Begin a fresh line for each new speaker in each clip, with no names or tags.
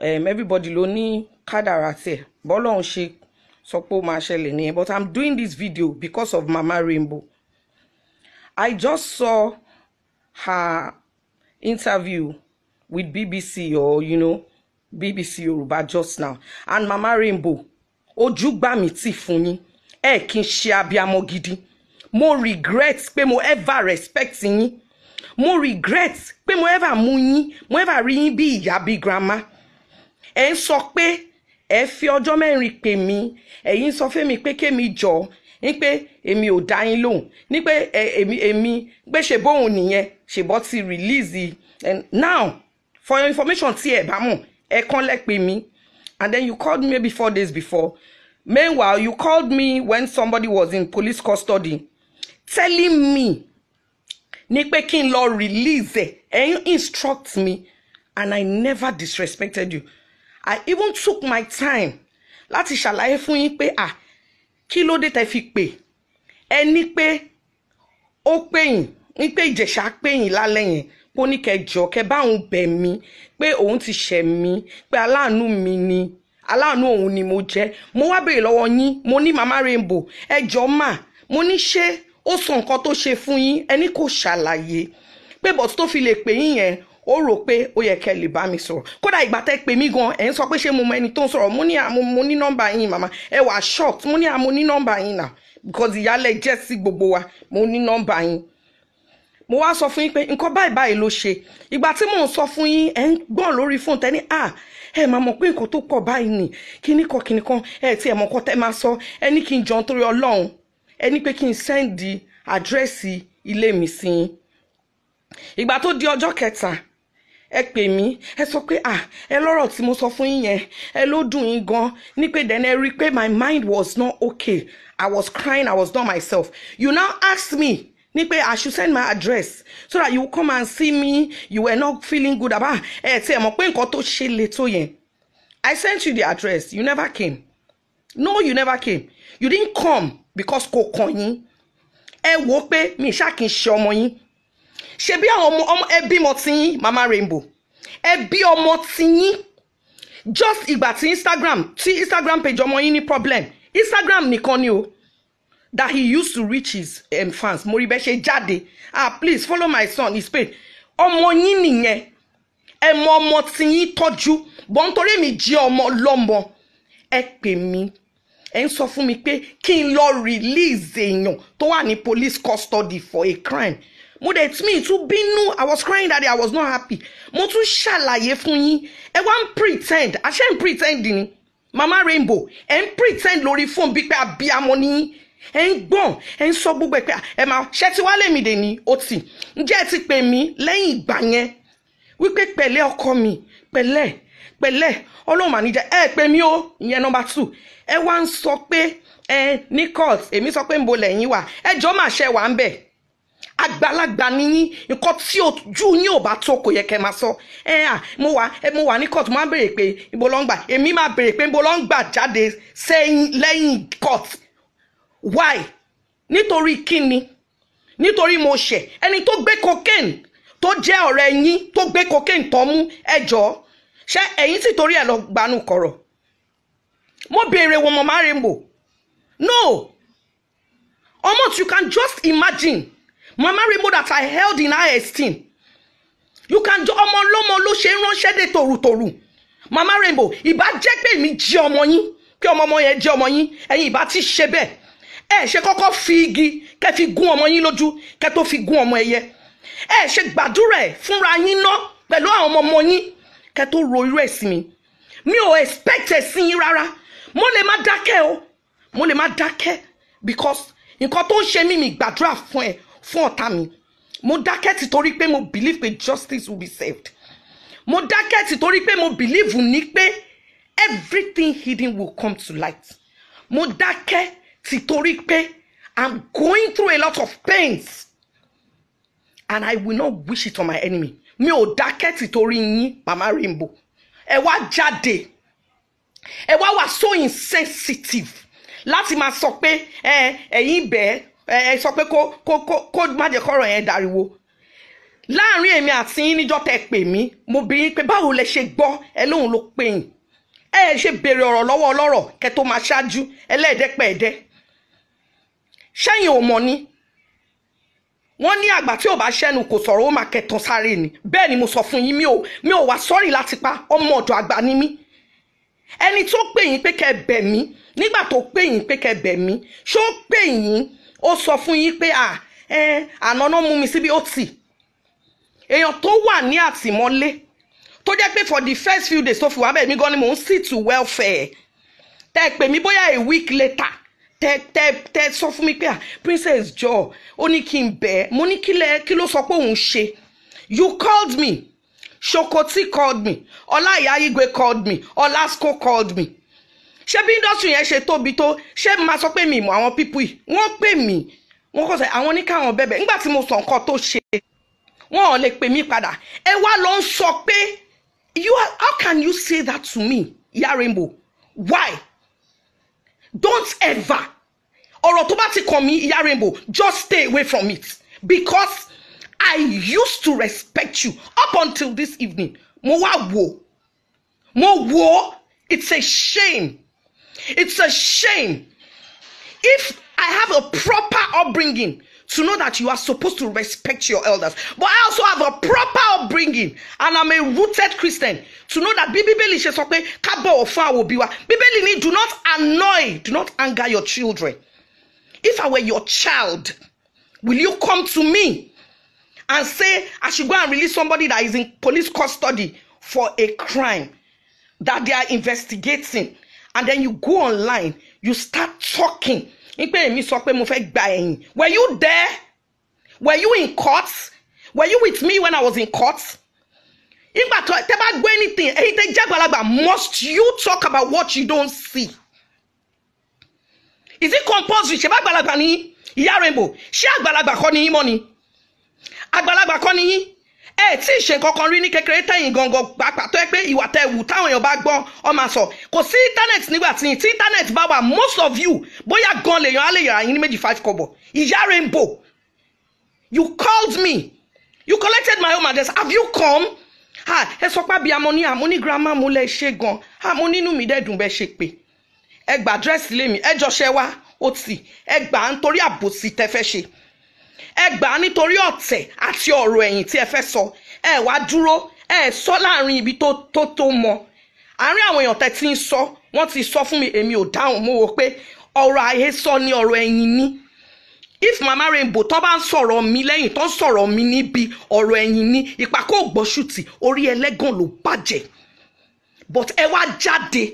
um, everybody ló ní kádàrá tiẹ̀ bọ́lọ́run ṣe sọ pé ó máa ṣẹlẹ̀ nìyẹn but i'm doing this video because of mama rainbow. I just saw her interview with bbc or you know bbc yorùbá just now. And mama rainbow ojú gbà mí tì fún yín. Ẹ kì í ṣe abiamọ gidi. Mo regret pé mo ever respect yín. Mo regret pé mo ever mú yín. Mo ever rí yín bí ìyá bí grandma ẹ ń sọ pé ẹ fi ọjọ́ mẹ́rin pè mí. Ẹ̀yin sọ fún mi pé kémi jọ ní pé èmi ò dá yín lóhùn ní pé ẹ- èmi èmi pé ṣe bóun nìyẹn ṣèbọ́ ti release and now for your information tí ẹ bá mọ̀ ẹ kàn lẹ́ pè mí. And then you called me maybe four days before. Meanwhile you called me when somebody was in police custody telling me ní pé kí n lọ release ẹ. Ẹ̀yin instruct me and I never disrespected you I even took my time láti ṣàlàyé fún yín pé ah kí ló dé tẹ́ fi pè? Ẹ ní pé ó pè yín ní pé ìjẹ̀ṣà pè yín lálẹ́ yẹn kó ní kẹjọ kẹ bá òun bẹ̀ mí pé òun ti ṣẹ̀ mí pé aláàánú mi ni aláàánú òun ni mo jẹ́. Mo wá béèrè lọ́wọ́ yín mo ní mama rainbow ẹ jọ mà mo ní ṣé ó sọ nǹkan tó ṣe fún yín? Ẹni kò ṣàlàyé. Pé bọ̀t tó fi lè pè yín yẹn ó rò pé ó yẹ kẹ́ lè bá mi sọ̀rọ̀. Kódà ìgbà tẹ́ pè mí gan ẹ̀ ń sọ pé ṣé mo mọ ẹni tó ń sọ̀rọ̀? Mo ní mo ní nọ́mbà yín màmá. Ẹ wà shocked. Mo ní mo ní nọ́mbà yín náà. Because ìyálẹ̀ jẹ́ sí gbogbo wa. Mo ní nọ́mbà yín. Mo wá sọ fún yín pé nǹkan báyìí báyìí ló ṣe. Ìgbà tí mò ń sọ fún yín ẹ ń gbọ́n lórí fóònù tẹ́ni à ẹ máa mọ̀ pé nǹkan tó pọ̀ báyìí nì kíní kan kíní kan. Ẹ tí ẹ mọ̀ kọ́ tẹ́ máa sọ. Ẹ ní kí n jọ nítorí ọlọ́run. Ẹ ní pé kí n sẹ́ndì àdírẹ́sì ilé mi sí yín. Ìgbà tó di ọjọ́ kẹta ẹ pè mí ẹ sọ pé à ẹ lọ́rọ̀ tí mo sọ fún yín yẹn ẹ ló dùn yín gan ní pé then ẹ rí i pé my mind was not okay. I was crying I was not myself. You now ask me ní pé I should send my address so that you come and see me. You were not feeling good about ẹ tí ẹ mọ̀ pé nǹkan tó ṣe le tó yẹn. I sent you the address. You never came. No you never came. You didn't come because kò kàn yín. Ẹ wò ó pé mi ṣáà kì í ṣe ọmọ yín ṣe bí àwọn ọmọ ẹbí mọ ti yín mama rainbow. Ẹbí ọmọ ti yín. Just ìgbà tí instagram tí instagram page ọmọ yín ní problem. Instagram nìkan ni o. That he used to reach his um, fans. Mo rí bẹ́ẹ̀ ṣe jáde. Ah please follow my son his page. Ọmọ yín nìyẹn. Ẹ mọ ọmọ tí yín tọ́jú. Bọ́n torí mi jí ọmọ lọ́mọ. Ẹ pè mí. Ẹ ń sọ fún mi pé kí n lọ release èèyàn tó wà ní police custody for a crime mo dẹ̀ tí mi tún bínú. I was crying that day. I was not happy. Mo tún ṣàlàyé fún yín. Ẹ wá ń pretend. Àṣẹ ń pretend ni. Mama rainbow ẹ ń pretend lórí fóònù bíi pé abiyamọ ni ẹ ń gbọ̀n. Ẹ ń sọ gbogbo ẹ pé ẹ máa ṣe tí wàá lèmi dè ní ó tì ǹjẹ́ ẹ ti pè mí lẹ́yìn ìgbà yẹn? Wípé pẹ̀lẹ́ ọkọ mi. Pẹ̀lẹ́. Pẹ̀lẹ́. Ọlọ́run àníjà ẹ pè mí o. Ìyẹn nọmba two. Ẹ wá ń sọ pé ẹ ní court. Èmi sọ pé ń bo lẹ́yìn wà. Ẹ jọ́ ṣe wà ń bẹ̀ àgbàlagbà nìyí nǹkan tí ojú yín ò bá tó kò yẹ kẹ́ máa sọ. Ẹ à mo wà mo wà ní court máa béèrè pé ibo ló ń gbà. Èmi máa béèrè pé ibo ló ń gbà jáde sẹ́yìn lẹ́yìn court. Why? Nítorí kíni? Nítorí mo ṣẹ̀. Ẹni tó gbé cocaine tó jẹ́ ọ̀rẹ́ yín tó gbé cocaine tó mú ẹjọ́ ṣé ẹ̀yin sì torí ẹ̀ lọ gbanú kọ̀rọ̀? Mo béèrè wọn mama rainbow no! Almost you can just imagine mama rainbow that I held in high esteem. You can jọ ọmọ ọlọ́mọ ló ṣe ń ránṣẹ́ dé tòrùtòrù mama rainbow ìbá jẹ́ pé mi jí ọmọ yín kí ọmọ ọmọ yẹn jẹ́ ọmọ yín ẹ̀yin ìbá ti ṣe bẹ́ẹ̀. Ẹ ṣe kọ́kọ́ fi igi kẹ́ fi gún ọmọ yín lójú kẹ́ tó fi gún ọmọ ẹyẹ. Ẹ ṣe gbàdúrà ẹ fúnra yín ná pẹ̀lú àwọn ọmọ ọmọ yín kẹ́ tó ro irú ẹ̀ sí mi. Mi ò expect ẹ̀ sí yín rárá. Mo lè má dákẹ́ o. Mo lè má dákẹ́ because nǹkan tó ń ṣe mí mi gbàdúrà fún ẹ fún ọ̀tá mi. Mo dákẹ́ ti torí pé mo believe pé justice will be served mo dákẹ́ ti torí pé mo believe ní pé everything hidden will come to light. Mo dákẹ́ ti torí pé i'm going through a lot of pains and i will not wish it on my enemy. Mi ò dákẹ́ ti torí yín mama rainbow. Ẹ wá jáde. Ẹ wá wà so insensitive láti máa sọ pé ẹ̀yin bẹ́ẹ̀ ẹ sọ pé kó kó kó kó má jẹ́ kọ́rọ̀ yẹn dariwo. Láàrin èmi àti yín níjọ́ tẹ́ pè mí mo bi yín pé báwo lẹ ṣe gbọ́? Ẹ lóun ló pè yín. Ẹ ṣe béèrè ọ̀rọ̀ lọ́wọ́ ọlọ́rọ̀ kẹ́ tó máa ṣáájú. Ẹlẹ́ẹ̀dẹ́pẹ̀ẹ́dẹ́. Ṣẹ́yìn ò mọ̀ ni. Wọ́n ní àgbà tí ò bá ṣẹ́nu kò sọ̀rọ̀ ó máa kẹtàn sáré ni. Bẹ́ẹ̀ ni mo sọ fún yín mi ò mi ò wá sọ́rí láti pa. Ọmọ ọ̀dọ̀ àgbà ni mí. Ẹni tó pè yín pé kẹ́ bẹ̀ mí nígbà tó pè yín pé kẹ́ bẹ̀ mí ṣó pè yín ó sọ fún yín pé à ẹ àná náà mú mi síbi ó tì èèyàn tó wà ní àtìmọ́lé tó jẹ́ pé for the first few days tó fi wá bẹ́ẹ̀ mi gan ni mò ń sit to welfare. Tẹ́ ẹ pè mí bóyá a week later tẹ tẹ tẹ sọ fún mi pé ah princess jọ ó ní kí n bẹ̀. Mo ní kí ló sọ pé òun ṣe? You called me. Shokoti called me. Ọláìyá Igwe called me. Ọlásco called me ṣé bí industry yẹn ṣe tóbi tó? Ṣé máa sọ pé mi mọ àwọn pípù yìí? Wọ́n pè mí. Wọ́n kọ sẹ àwọn ní káwọn bẹ̀bẹ̀. Nígbà tí mo sọ nǹkan tó ṣe wọn ò lè pè mí padà. Ẹ wá lọ ń sọ pé you how can you say that to me Ìyá Rainbow? Why? Don't ever. Ọ̀rọ̀ tó bá ti kàn mí Ìyá Rainbow just stay away from it. Because I used to respect you up until this evening. Mo wá wò mo wò it's a shame it's a shame if I have a proper upbringing to know that you are supposed to respect your elders. But I also have a proper upbringing and I'm a rooted Christian to know that bí Bíbélì ṣe sọ pé ká bọ̀wọ̀ fún ní do not annoy, do not anger your children. If I were your child, will you come to me and say I should go and release somebody that is in police custody for a crime that they are investigating and then you go online, you start talking. Ní pé èmi sọ pé mo fẹ́ gba ẹ̀yìn. Were you there? Were you in court? Were you with me when I was in court? Nígbà tó tẹ́ bá gbọ́ anything ẹ̀yin tẹ́ jẹ́ àgbàlagbà must you talk about what you don't see? Is it compulsory? Ṣe bá àgbàlagbà ní Ìyá Rainbow ṣé àgbàlagbà kọ́ ni yín mọ́ ni? Àgbàlagbà kọ́ ni yín ẹ tí ì ṣe kankan rí ní kékeré tẹ̀yìn gangan pàápàá tó yẹ pé ìwà tẹ wù táwọn èèyàn bá gbọ́ ọ máa sọ. Kò sí internet nígbà tí tí internet bá wà most of you bóyá gan lèèyàn á lè yàrá yín ní méjì five kọ́bọ̀ Ìyá Rainbow you called me. You collected my home address. Have you come? Ẹ sọ pé abiyamọ ní àmọ́ ní girama mo lẹ ṣe gan àmọ́ nínú mi dẹ́dùn bẹ́ẹ̀ ṣe pé. Ẹ gba àdírẹ́sì lèmi ẹ jọ ṣẹ wá ó tì ẹ gbà á nítorí àbòsí tẹ fẹ́ ṣe ẹ gbà á nítorí ọ̀tẹ̀ àti ọ̀rọ̀ ẹ̀yìn tí ẹ fẹ́ sọ. Ẹ wá dúró ẹ sọ láàárín ibi tó tó tó mọ. Àárín àwọn èèyàn tẹ́ ti ń sọ wọ́n ti sọ fún mi èmi ò dáhùn mo wò pé ọ̀rọ̀ àhesọ ni ọ̀rọ̀ ẹ̀yìn ni. If mama Rainbow tó bá ń sọ̀rọ̀ mi lẹ́yìn tó ń sọ̀rọ̀ mi níbi ọ̀rọ̀ ẹ̀yìn ni ìpàkó ògbọ́sùtì orí ẹlẹ́gàn ló bàjẹ́. But ẹ wá jáde.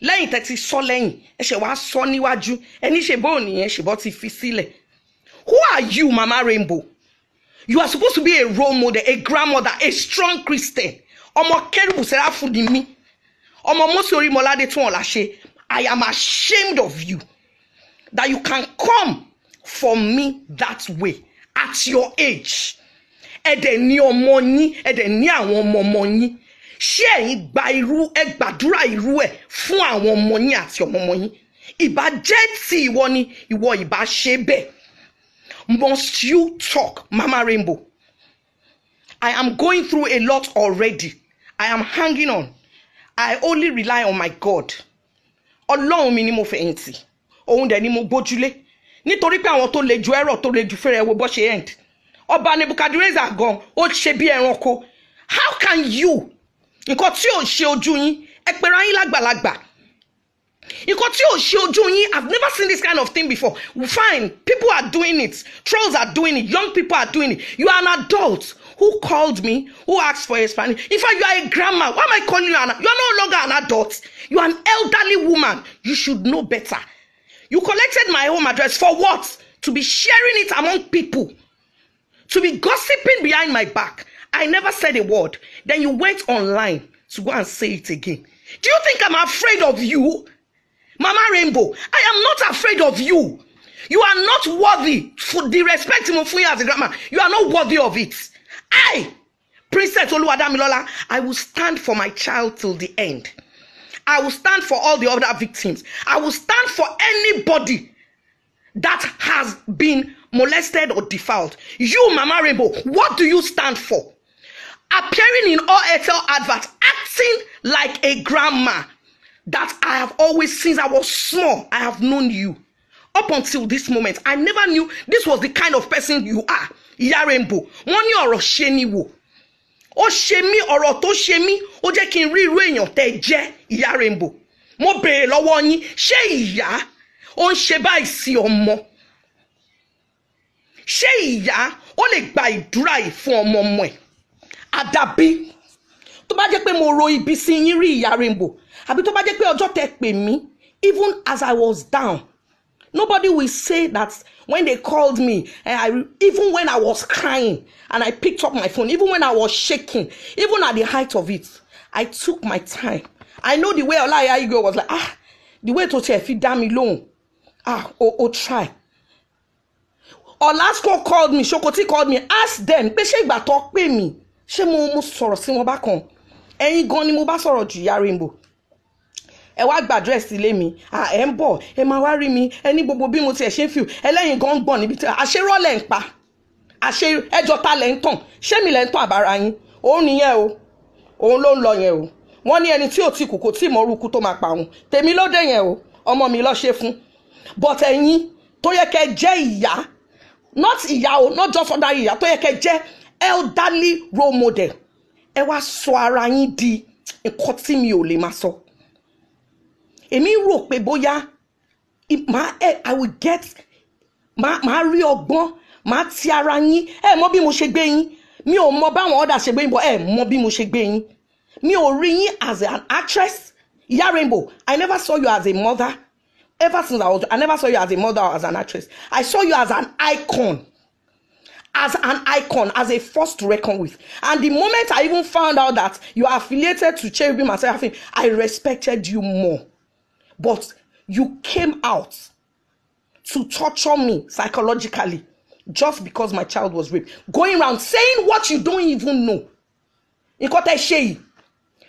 Lẹ́yìn tẹ́ ti sọ lẹ́yìn ẹ ṣe wá sọ níwájú. Ẹni ṣe bóun nìyẹn ṣèbọ́ ti fi sílẹ̀ who are you mama Rainbow? You are supposed to be a role model a grandmother a strong Christian. Ọmọ kẹrìbù sẹ́ráfù ni mí. Ọmọ mọ́sí orímọládé tí wọ́n là ṣe. I am ashamed of you that you can come for me that way at your age. Ẹ̀dẹ̀ ní ọmọ yín ẹ̀dẹ̀ ní àwọn ọmọ ọmọ yín. Ṣé ẹ̀yin gba irú ẹ gbàdúrà irú ẹ̀ fún àwọn ọmọ yín àti ọmọ ọmọ yín? Ìbá jẹ́ tí ìwọ ni ìwọ ìbá ṣe bẹ́ẹ̀ must you talk mama Rainbow? I am going through a lot already. I am hanging on. I only rely on my God. Ọlọ́run mi ni mo fẹ̀yìntì. Òun dẹ̀ ni mo gbójúlé. Nítorí pé àwọn tó le ju ẹ̀rọ tó le ju fẹ́rẹ̀ wo bó ṣe end. Ọba Nebuchadnezzar gan ó ṣe bí ẹranko. How can you? Nǹkan tí ò ṣe ojú yín ẹ pera yín lágbàlagbà nǹkan tí ò ṣe ojú yín I've never seen this kind of thing before. Fine people are doing it. Trolls are doing it. Young people are doing it. You are an adult. Who called me? Who asked for a Spanish? In fact you are a grandma. Why am I calling you an you are no longer an adult. You are an elderly woman. You should know better. You collected my home address for what? To be sharing it among people. To be gossiping behind my back. I never said a word. Then you went online to go and say it again. Do you think I'm afraid of you Mama Rainbow, I am not afraid of you. You are not worthy for the respect mo fún yín as a grandma. You are not worthy of it. I, Princess Oluwadamilola, I will stand for my child till the end. I will stand for all the other victims. I will stand for anybody that has been molested or defiled. You, Mama Rainbow, what do you stand for? Appearing in all Airtel adverts, acting like a grandma that I have always, since I was small, I have known you. Up until this moment, I never knew this was the kind of person you are. Ìyá Rainbow, wọ́n ní ọ̀rọ̀ ṣe ni wò. Ó ṣe mí ọ̀rọ̀ tó ṣe mí, ó jẹ́ kí n rí irú èèyàn tẹ́ jẹ́ Ìyá Rainbow. Mo béèrè lọ́wọ́ yín, ṣé ìyá ó ń ṣe báyìí sí ọmọ? ṣé ìyá ó lè gba ìdúrà yìí fún ọmọ ọmọ ẹ̀ àdàbí tó bá jẹ́ pé mo ro ibi sí yín rí ìyá Rainbow àbí tó bá jẹ́ pé ọjọ́ tẹ́ pè mí even as I was down nobody will say that when they called me and I even when I was crying and I picked up my phone even when I was shaking even at the height of it I took my time. I know the way Olaya Igwe was like ah the way tó tiẹ̀ fi dá mi lóhùn ah o o try. Olasco called me Shokoti called me ask them pé ṣé ìgbà tó pè mí ṣé mo mo sọ̀rọ̀ sí wọn bákan? Ẹ̀yin gan ni mo bá sọ̀rọ̀ jù Rainbow ẹ wá gba àdírẹ́sì ilé mi. Ẹ ń bọ̀. Ẹ máa wá rí mi. Ẹ ní gbogbo bí mo tiẹ̀ ṣe ń fi ẹlẹ́yin gan gbọ̀n níbi tí àṣerọ́lẹ̀ ń pa. Àṣe ẹjọ́ ta lẹ̀ ń tàn? Ṣé mi ń tàn àbára yín? Òun nìyẹn o. Òun ló ń lọ yẹn o. Wọ́n ní ẹni tí ò tí kù kò tí mọ orúkú tó máa pa òun. Tèmi ló dé yẹn o. Ọmọ mi lọ ṣe fún. But ẹ̀yin tó yẹ kẹ́ jẹ́ ìyá not ìyá o not just other ìyá tó yẹ kẹ́ jẹ́ elderly role model ẹ wá sọ ara yín di nǹkan tí mi ò lè máa sọ èmi rò pé bóyá máa ẹ i will get máa rí ọgbọ́n máa ti ara yín. Ẹ mọ bí mo ṣe gbé yín. Mi ò mọ báwọn ọ̀dà ṣe gbé yín bọ́ ẹ mọ bí mo ṣe gbé yín. Mi ò rí yín as an actress. Ìyá Rainbow i never saw you as a mother. Ever since i was i never saw you as a mother or as an actress. I saw you as an icon. As an icon, as a force to reckon with. And the moment I even found out that you are affiliated to Cherubim and Seraphim, I respected you more. But you came out to torture me psychologically just because my child was raped. Going around saying what you don't even know. Nǹkan tẹ́ ṣe yìí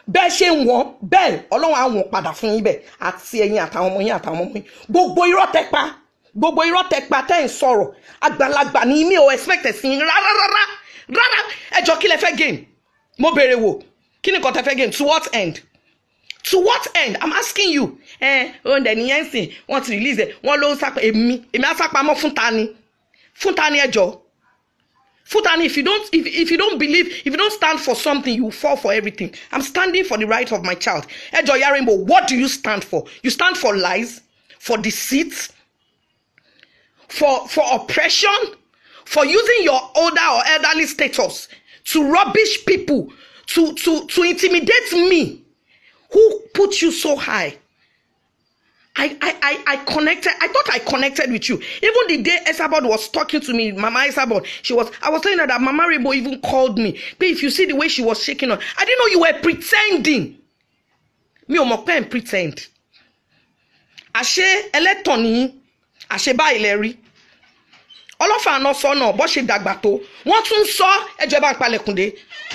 bẹ́ẹ̀ ṣe ń wọ́n bẹ́ẹ̀ ọlọ́run àwọn padà fún yín bẹ́ẹ̀ àti ẹ̀yin àtàwọn ọmọ yín àtàwọn ọmọ yín. Gbogbo irọ́ tẹ́ pa gbogbo irọ́ tẹ pa tẹ́ ń sọ̀rọ̀ àgbàlagbà ni mi ò expect ẹ̀sìn rárá rárá rárá. Ẹjọ́ kí lẹ fẹ́ gain? Mo béèrè wò kí ni nǹkan tẹ fẹ́ gain? To what end to what end? I'm asking you. Ẹ ohun dẹ̀ nìyẹn sìn wọ́n ti release ẹ̀ wọ́n ló ń sápá èmi èmi á sápamọ́ fún ta ni? Fún ta ẹjọ́ fún ta if you don't if, if you don't believe if you don't stand for something you fall for everything. I'm standing for the right of my child. Ẹjọ́ Ìyá Rainbow what do you stand for? You stand for lies for deceit for for oppression for using your older or elderly status to rubbish people to to to intimidate me who put you so high I, I, I, I connected. I thought I connected with you. Even the day Esabod was talking to me, Mama Esabod, she was. I was telling her that Mama Rainbow even called me. But if you see the way she was shaking on, I didn't know you were pretending. Mi ò mọ̀ pé ń pretend. Àṣé ẹlẹ́tàn ni àṣé báyìí lẹ ọlọ́fà àná sọ náà bó ṣe dàgbà tó. Wọ́n tún sọ ẹjọ́ bá ń palẹ̀kùndé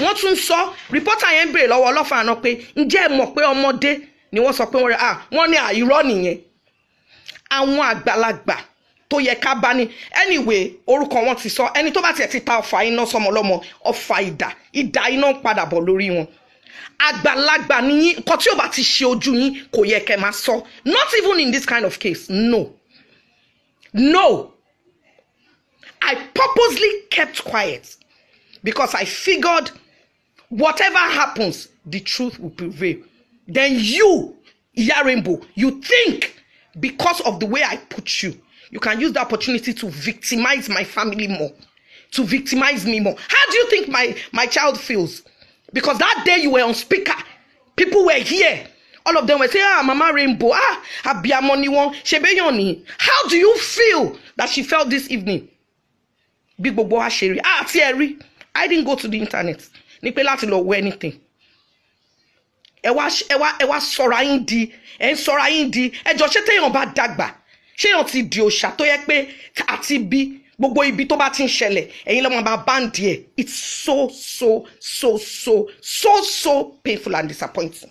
wọ́n tún sọ rìpọ́tà yẹn ń béèrè lọ́wọ́ ọlọ́fà àná pé ǹjẹ́ ẹ mọ̀ pé ọmọdé ni wọ́n sọ pé wọ́n rẹ̀? À wọ́n ní àìrọ́ nìyẹn. Àwọn àgbàlagbà tó yẹ ká bá ní. Anyway orúkọ wọn ti sọ. Ẹni tó bá tiẹ̀ ti ta ọfà iná sọmọlọ́mọ ọfà ìdà ìdà iná ń padà bọ̀ lórí wọn. Àgbàlagbà nìyí nǹkan tí ò bá ti ṣe ojú yín kò yẹ kẹ́ máa sọ. Not even in this kind of case no. No I purposely kept quiet because I figured whatever happens, the truth will prevail. Then you, Iya Rainbow, you think because of the way I put you, you can use the opportunity to victimize my family more, to victimize me more. How do you think my, my child feels? Because that day you were on speaker, people were here. All of them were saying, ah, Mama Rainbow, ah, Abiyamo ni won, Shebeyan ni. How do you feel that she felt this evening? Bí gbogbo wa ṣe rí. Àti ẹ rí i didn't go to the internet ní pé láti lọ wo anything. Ẹ wá ẹ wá ẹ wá sọra yín di ẹ ń sọra yín di. Ẹjọ ṣé téèyàn bá dàgbà ṣé èèyàn ti di òòṣà tó yẹ pé àti bí gbogbo ibi tó bá ti ń ṣẹlẹ̀ ẹ̀yin lọ́mọ bá báǹdì ẹ̀? It's so so so so so so painful and disappointing